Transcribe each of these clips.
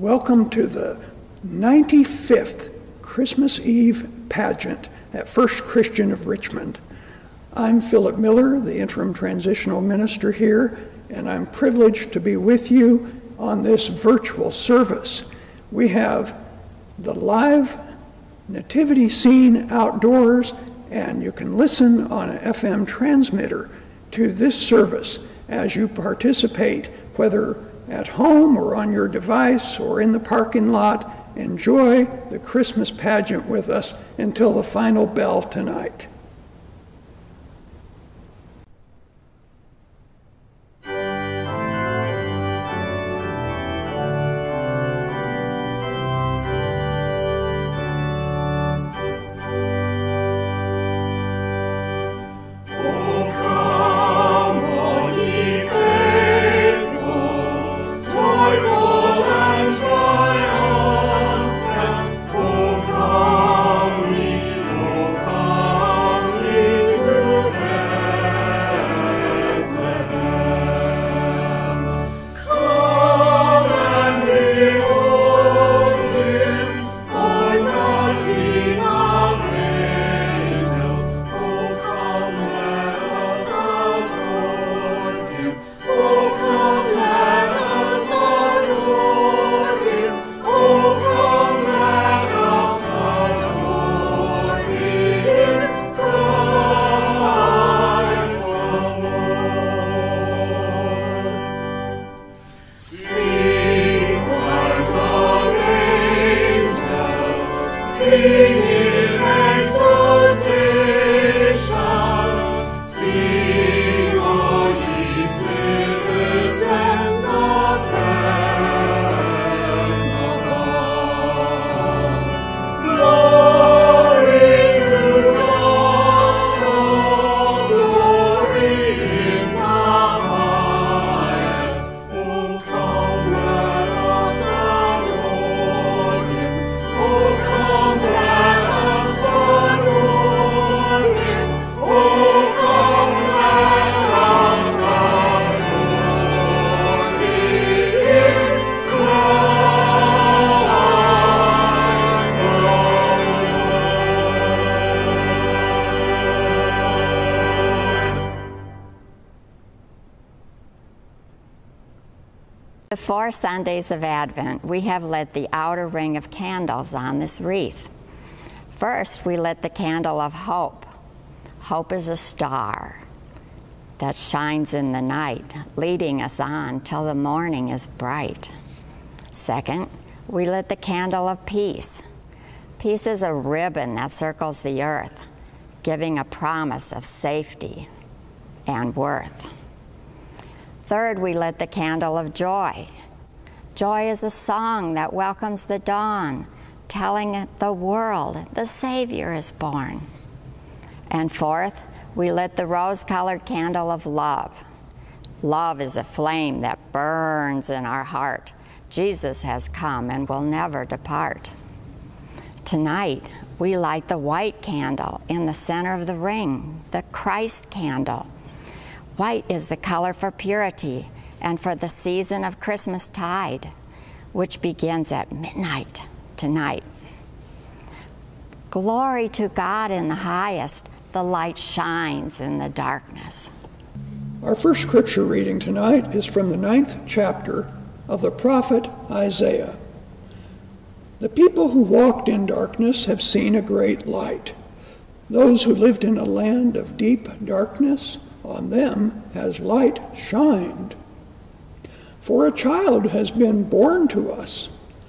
Welcome to the 95th Christmas Eve pageant at First Christian of Richmond. I'm Philip Miller, the interim transitional minister here, and I'm privileged to be with you on this virtual service. We have the live nativity scene outdoors, and you can listen on an FM transmitter to this service as you participate, whether at home or on your device or in the parking lot. Enjoy the Christmas pageant with us until the final bell tonight. Four Sundays of Advent, we have lit the outer ring of candles on this wreath. First, we lit the candle of hope. Hope is a star that shines in the night, leading us on till the morning is bright. Second, we lit the candle of peace. Peace is a ribbon that circles the earth, giving a promise of safety and worth. Third, we lit the candle of joy. Joy is a song that welcomes the dawn, telling the world the Savior is born. And fourth, we lit the rose colored candle of love. Love is a flame that burns in our heart. Jesus has come and will never depart. Tonight, we light the white candle in the center of the ring, the Christ candle. White is the color for purity and for the season of Christmas tide, which begins at midnight tonight. Glory to God in the highest, the light shines in the darkness. Our first scripture reading tonight is from the ninth chapter of the prophet Isaiah. The people who walked in darkness have seen a great light. Those who lived in a land of deep darkness, on them has light shined. For a child has been born to us,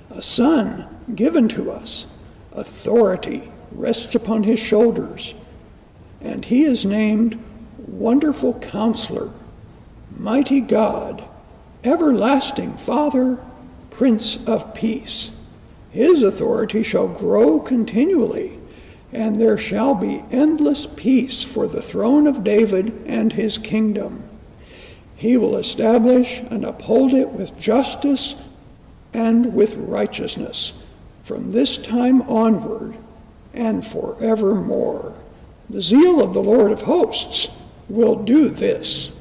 a son given to us, authority rests upon his shoulders, and he is named Wonderful Counselor, Mighty God, Everlasting Father, Prince of Peace. His authority shall grow continually and there shall be endless peace for the throne of David and his kingdom. He will establish and uphold it with justice and with righteousness from this time onward and forevermore. The zeal of the Lord of hosts will do this.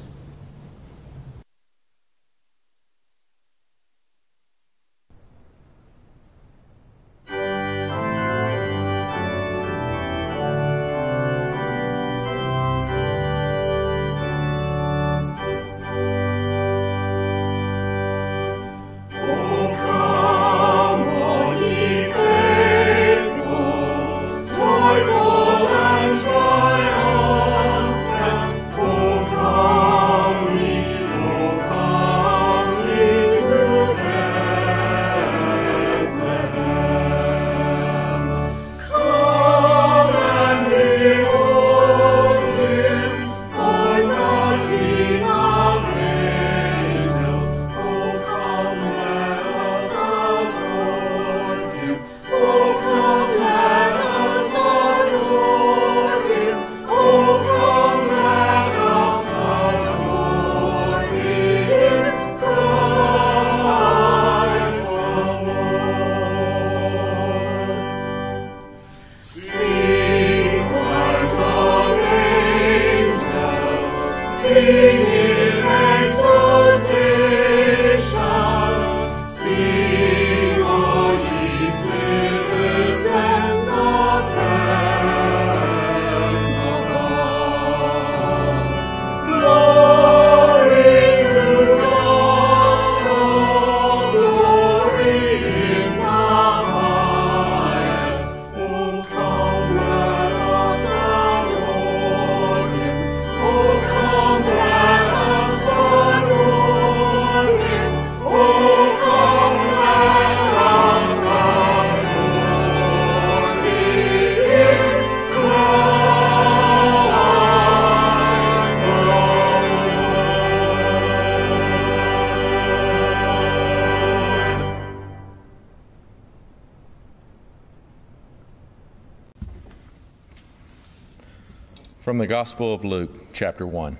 From the Gospel of Luke, chapter 1.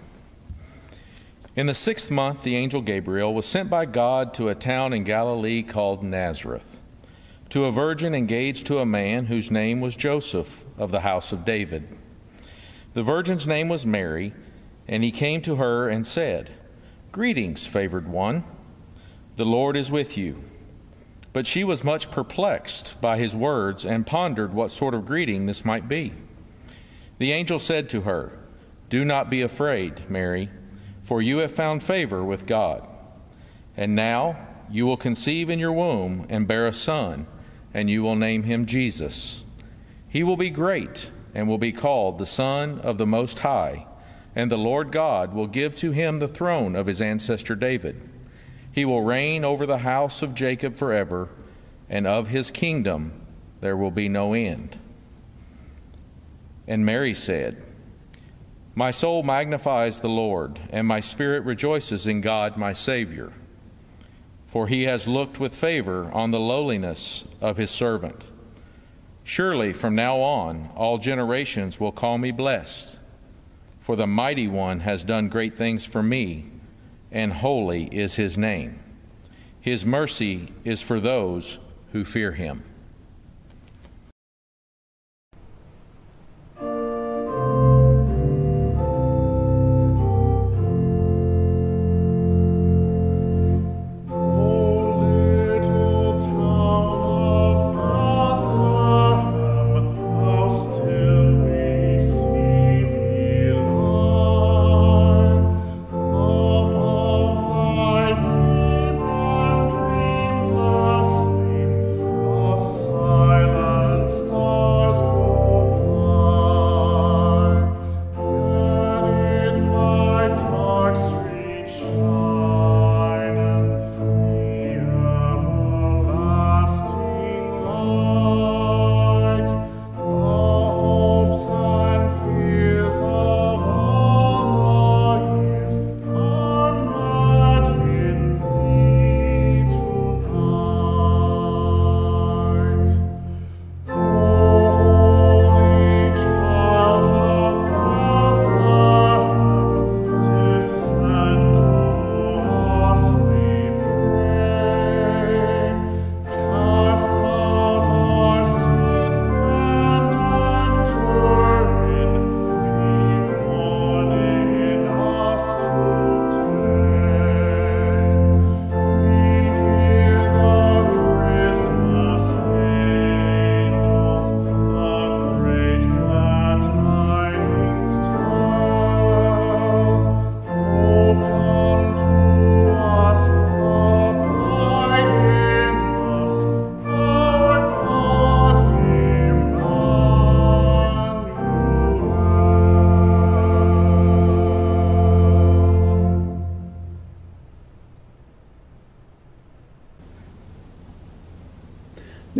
In the sixth month, the angel Gabriel was sent by God to a town in Galilee called Nazareth, to a virgin engaged to a man whose name was Joseph of the house of David. The virgin's name was Mary, and he came to her and said, Greetings, favored one, the Lord is with you. But she was much perplexed by his words and pondered what sort of greeting this might be. The angel said to her, Do not be afraid, Mary, for you have found favor with God. And now you will conceive in your womb and bear a son, and you will name him Jesus. He will be great and will be called the Son of the Most High, and the Lord God will give to him the throne of his ancestor David. He will reign over the house of Jacob forever, and of his kingdom there will be no end. And Mary said, My soul magnifies the Lord, and my spirit rejoices in God my Savior. For he has looked with favor on the lowliness of his servant. Surely from now on all generations will call me blessed. For the mighty one has done great things for me, and holy is his name. His mercy is for those who fear him.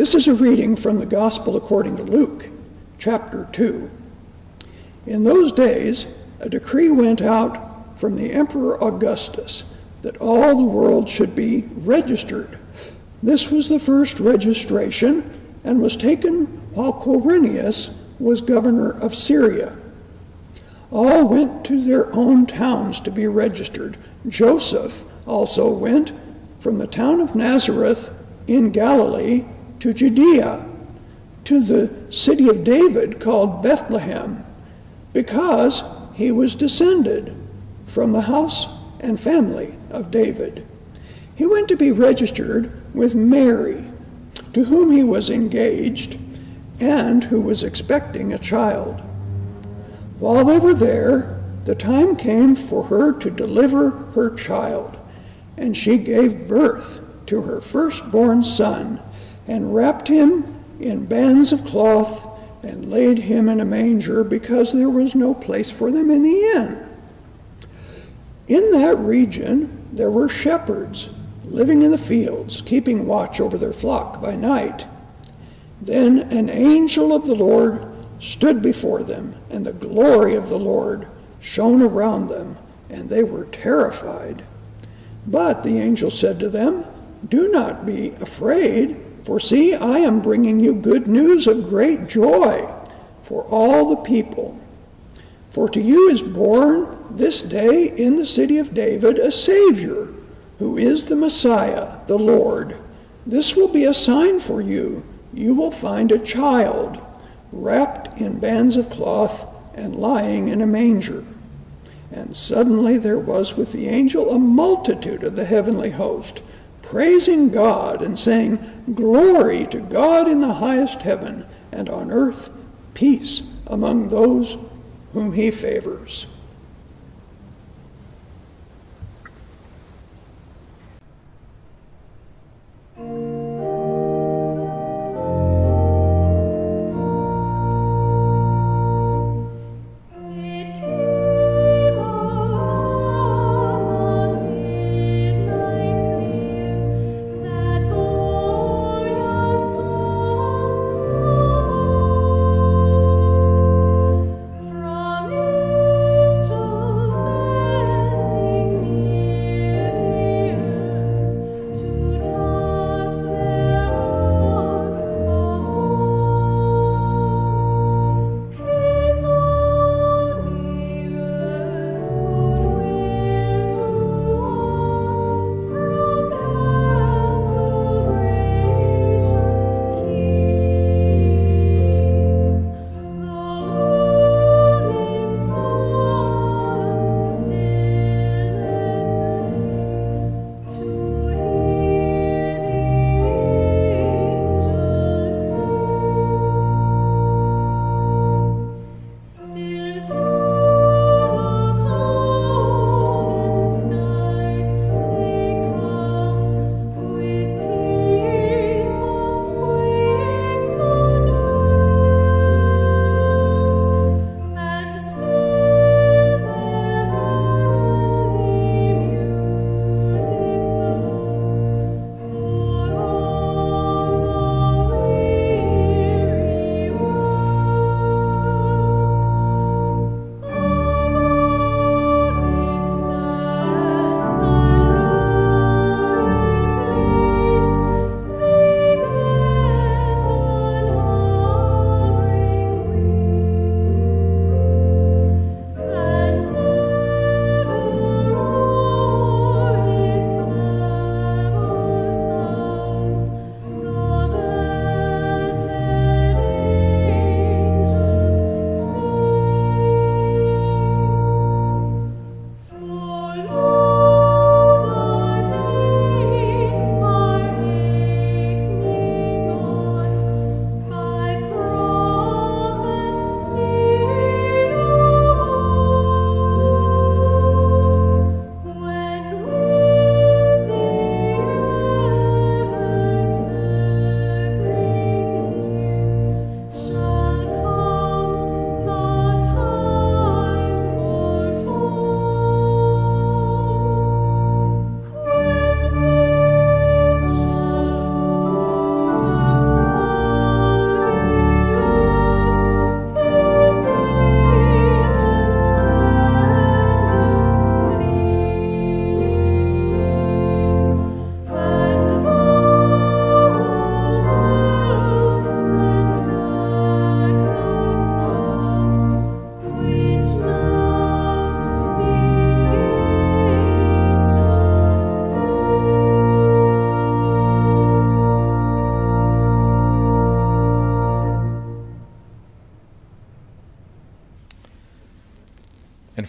This is a reading from the Gospel according to Luke, chapter 2. In those days, a decree went out from the Emperor Augustus that all the world should be registered. This was the first registration and was taken while Quirinius was governor of Syria. All went to their own towns to be registered. Joseph also went from the town of Nazareth in Galilee to Judea, to the city of David called Bethlehem, because he was descended from the house and family of David. He went to be registered with Mary, to whom he was engaged and who was expecting a child. While they were there, the time came for her to deliver her child, and she gave birth to her firstborn son and wrapped him in bands of cloth and laid him in a manger because there was no place for them in the inn. In that region, there were shepherds living in the fields, keeping watch over their flock by night. Then an angel of the Lord stood before them, and the glory of the Lord shone around them, and they were terrified. But the angel said to them, Do not be afraid. For see, I am bringing you good news of great joy for all the people. For to you is born this day in the city of David a Savior, who is the Messiah, the Lord. This will be a sign for you. You will find a child wrapped in bands of cloth and lying in a manger. And suddenly there was with the angel a multitude of the heavenly host, praising God and saying, Glory to God in the highest heaven, and on earth peace among those whom he favors.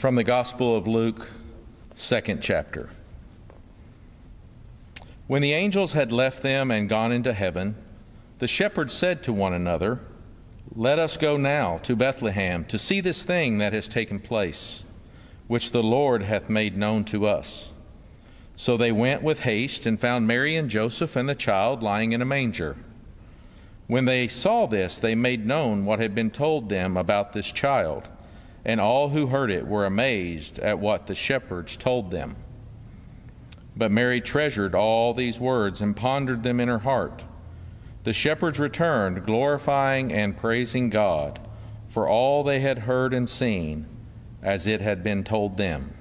From the Gospel of Luke, second chapter. When the angels had left them and gone into heaven, the shepherds said to one another, Let us go now to Bethlehem to see this thing that has taken place, which the Lord hath made known to us. So they went with haste and found Mary and Joseph and the child lying in a manger. When they saw this, they made known what had been told them about this child and all who heard it were amazed at what the shepherds told them. But Mary treasured all these words and pondered them in her heart. The shepherds returned, glorifying and praising God for all they had heard and seen as it had been told them.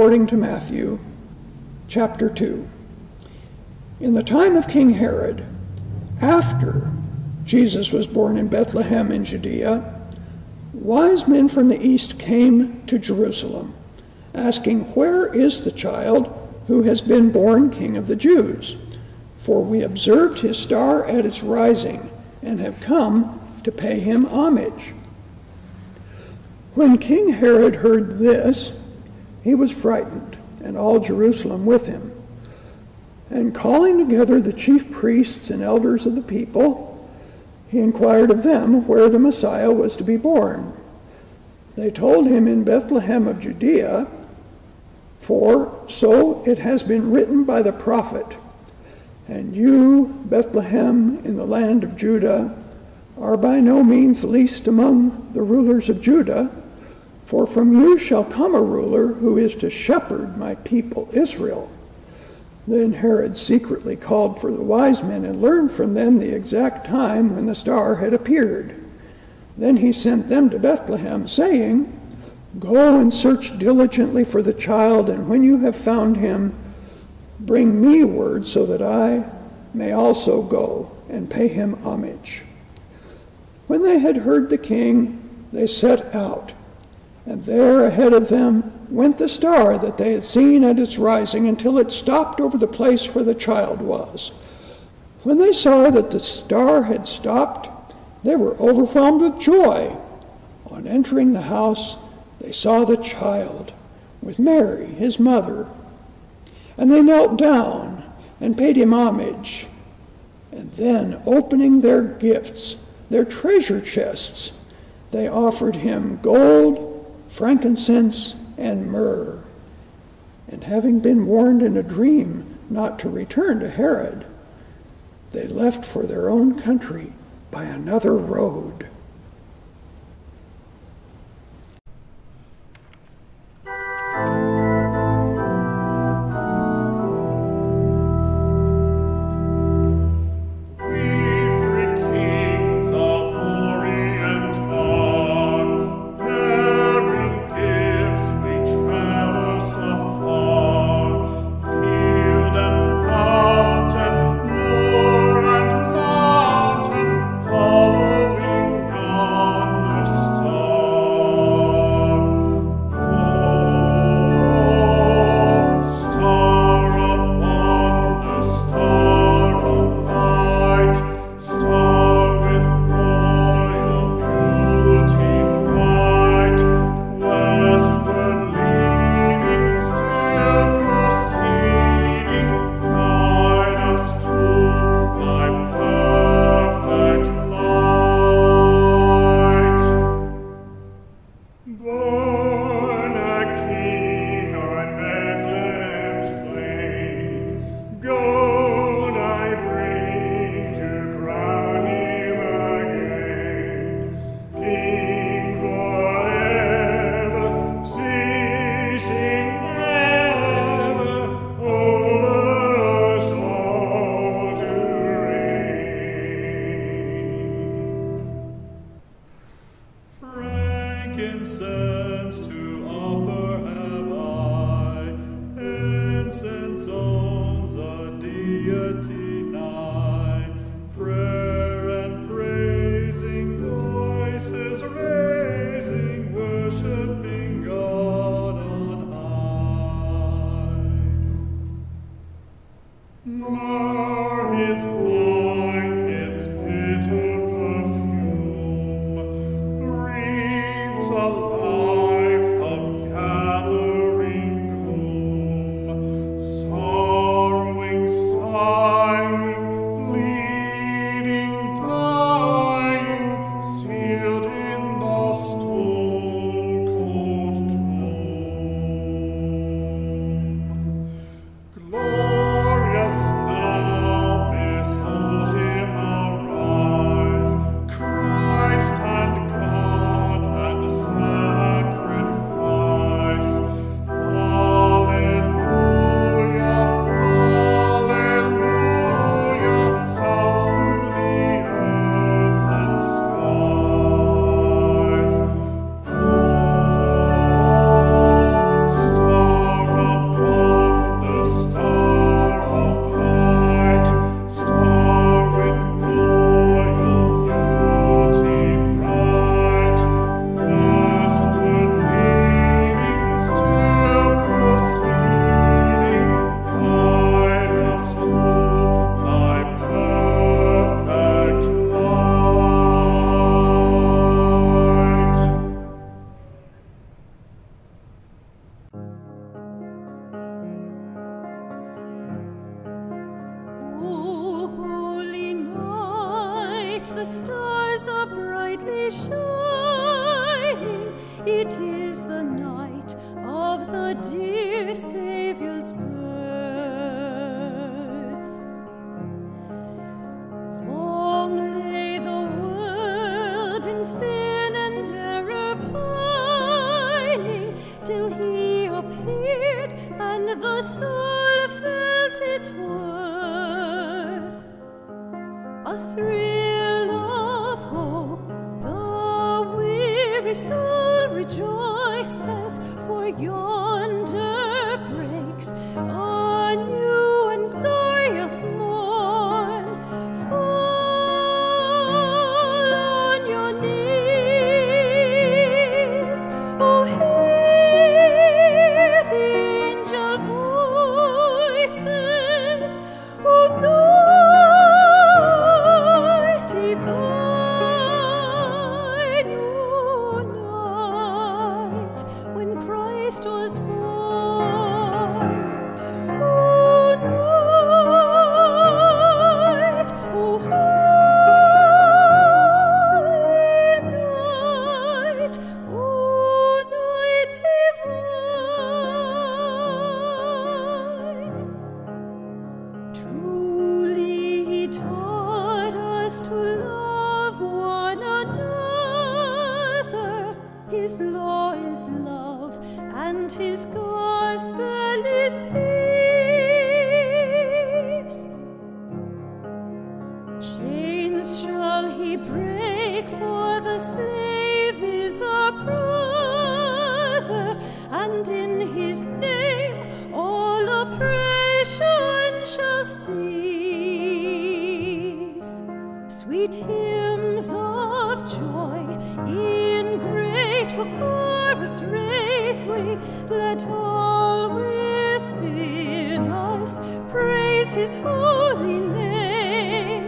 According to Matthew, chapter 2. In the time of King Herod, after Jesus was born in Bethlehem in Judea, wise men from the east came to Jerusalem, asking, Where is the child who has been born King of the Jews? For we observed his star at its rising and have come to pay him homage. When King Herod heard this, he was frightened, and all Jerusalem with him. And calling together the chief priests and elders of the people, he inquired of them where the Messiah was to be born. They told him in Bethlehem of Judea, for so it has been written by the prophet, And you, Bethlehem, in the land of Judah, are by no means least among the rulers of Judah, for from you shall come a ruler who is to shepherd my people Israel. Then Herod secretly called for the wise men and learned from them the exact time when the star had appeared. Then he sent them to Bethlehem, saying, Go and search diligently for the child, and when you have found him, bring me word so that I may also go and pay him homage. When they had heard the king, they set out, and there ahead of them went the star that they had seen at its rising until it stopped over the place where the child was. When they saw that the star had stopped, they were overwhelmed with joy. On entering the house, they saw the child with Mary, his mother, and they knelt down and paid him homage. And then, opening their gifts, their treasure chests, they offered him gold, frankincense, and myrrh. And having been warned in a dream not to return to Herod, they left for their own country by another road. Let all within us praise his holy name.